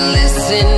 Listen,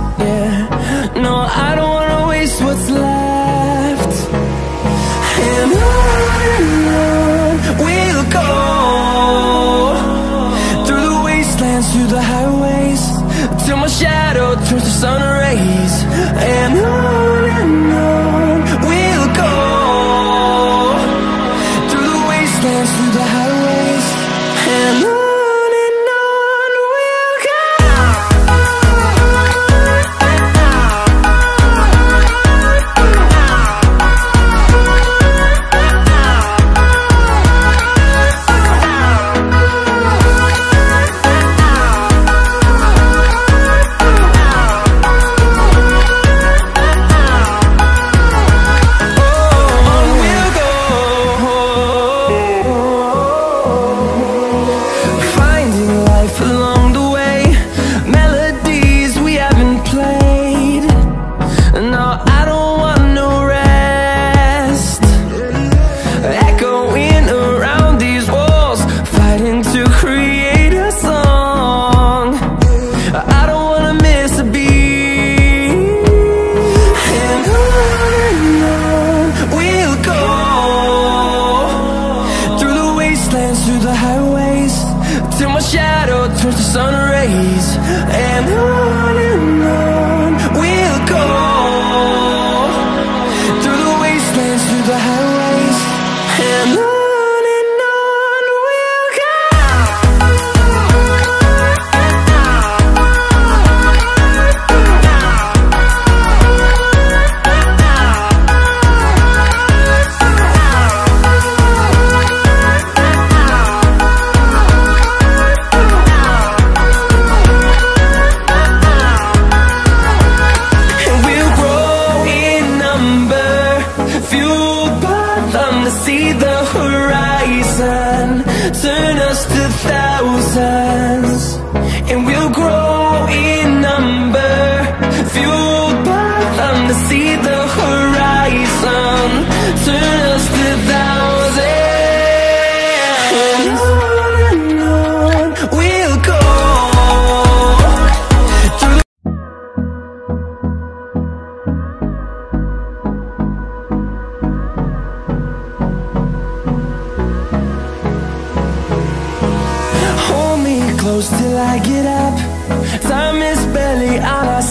the fact